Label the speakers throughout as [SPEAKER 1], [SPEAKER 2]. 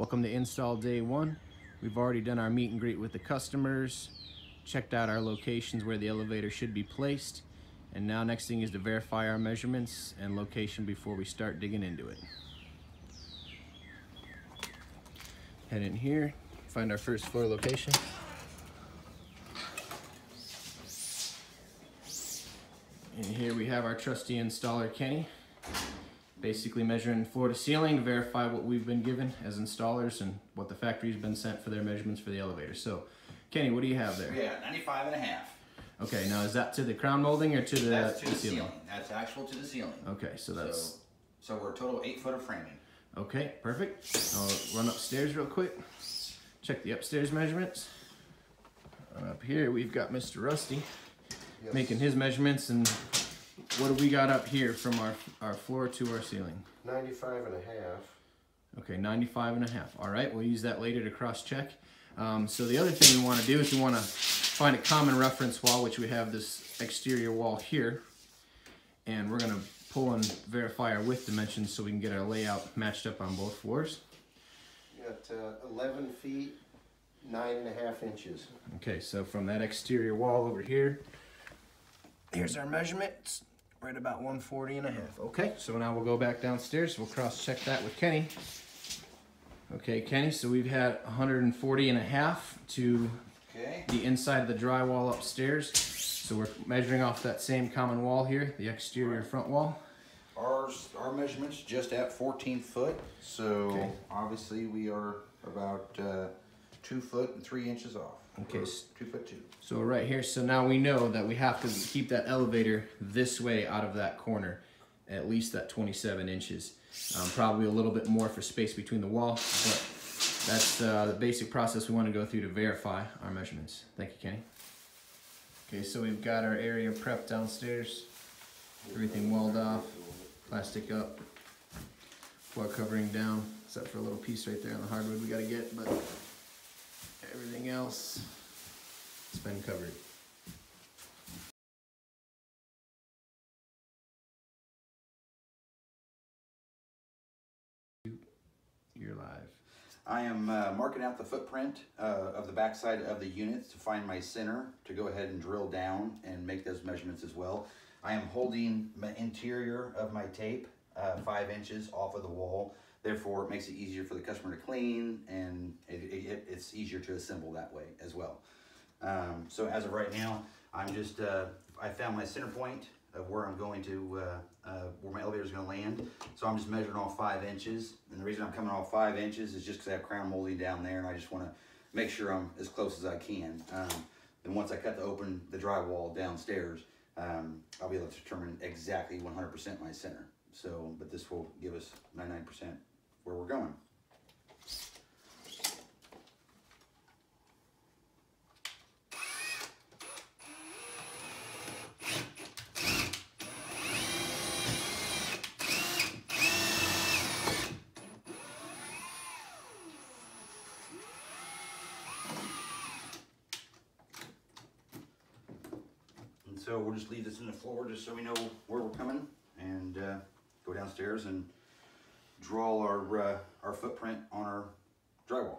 [SPEAKER 1] Welcome to install day one. We've already done our meet and greet with the customers, checked out our locations where the elevator should be placed, and now next thing is to verify our measurements and location before we start digging into it. Head in here, find our first floor location. And here we have our trusty installer, Kenny. Basically measuring floor to ceiling to verify what we've been given as installers and what the factory's been sent for their measurements for the elevator. So, Kenny, what do you have there?
[SPEAKER 2] Yeah, 95 and a half.
[SPEAKER 1] Okay, now is that to the crown molding or to the,
[SPEAKER 2] That's to
[SPEAKER 1] the
[SPEAKER 2] the ceiling. That's actual to the ceiling.
[SPEAKER 1] Okay, so that's
[SPEAKER 2] So, so we're a total eight foot of framing.
[SPEAKER 1] okay, perfect. I'll run upstairs real quick. Check the upstairs measurements. And up here we've got Mr. Rusty making his measurements and what do we got up here from our our floor to our ceiling?
[SPEAKER 3] 95 and a half.
[SPEAKER 1] Okay, 95 and a half. All right, we'll use that later to cross check. Um, so the other thing we want to do is we want to find a common reference wall, which we have this exterior wall here. And we're going to pull and verify our width dimensions so we can get our layout matched up on both floors.
[SPEAKER 3] Got uh, 11 feet, nine and a half inches.
[SPEAKER 1] Okay, so from that exterior wall over here, here's our measurements, right about 140 and a half. Okay, so now we'll go back downstairs. We'll cross check that with Kenny. Okay, Kenny, so we've had 140 and a half to
[SPEAKER 2] Okay.
[SPEAKER 1] the inside of the drywall upstairs. So we're measuring off that same common wall here, the exterior front wall.
[SPEAKER 2] Our, our measurements just at 14 foot. So
[SPEAKER 1] Okay.
[SPEAKER 2] obviously we are about uh, two foot and three inches off.
[SPEAKER 1] Okay,
[SPEAKER 2] Two foot two.
[SPEAKER 1] So right here, so now we know that we have to keep that elevator this way out of that corner, at least that 27 inches. Um, probably a little bit more for space between the wall, but that's uh, the basic process we want to go through to verify our measurements. Thank you, Kenny. Okay, so we've got our area prepped downstairs, everything walled off, plastic up, floor covering down, except for a little piece right there on the hardwood we gotta get, but everything else it's been covered. You're live.
[SPEAKER 2] I am uh, marking out the footprint uh, of the backside of the units to find my center to go ahead and drill down and make those measurements as well. I am holding my interior of my tape uh, five inches off of the wall. Therefore, it makes it easier for the customer to clean and it, it, it's easier to assemble that way as well. Um, so as of right now, I'm just, uh, I found my center point of where I'm going to, uh, uh, where my elevator is going to land. So I'm just measuring off five inches. And the reason I'm coming off five inches is just because I have crown molding down there and I just want to make sure I'm as close as I can. Um, then once I cut the open the drywall downstairs, um, I'll be able to determine exactly 100% my center. So, but this will give us 99% where we're going. And so we'll just leave this in the floor just so we know where we're coming and uh, go downstairs and draw our, uh, our footprint on our drywall.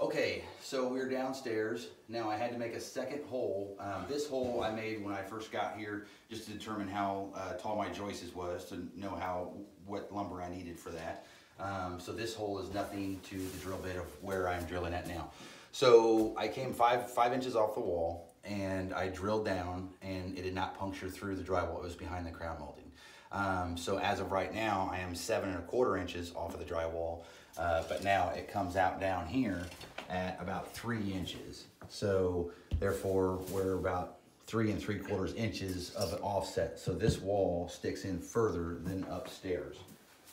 [SPEAKER 2] Okay, so we're downstairs. Now I had to make a second hole. Um, this hole I made when I first got here just to determine how uh, tall my joists was to know how what lumber I needed for that. Um, so this hole is nothing to the drill bit of where I'm drilling at now. So I came five five inches off the wall and I drilled down and it did not puncture through the drywall. It was behind the crown molding. Um, so as of right now, I am seven and a quarter inches off of the drywall, uh, but now it comes out down here at about three inches. So therefore, we're about three and three quarters inches of an offset. So this wall sticks in further than upstairs.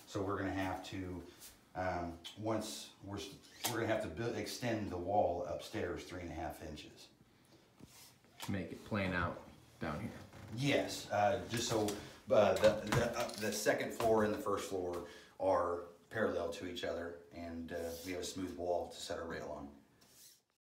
[SPEAKER 2] So we're gonna have to, um, once we're, we're gonna have to build, extend the wall upstairs three and a half inches.
[SPEAKER 1] To make it plan out down here.
[SPEAKER 2] Yes, uh, just so, uh, the, the, uh, the second floor and the first floor are parallel to each other and, uh, we have a smooth wall to set our rail on.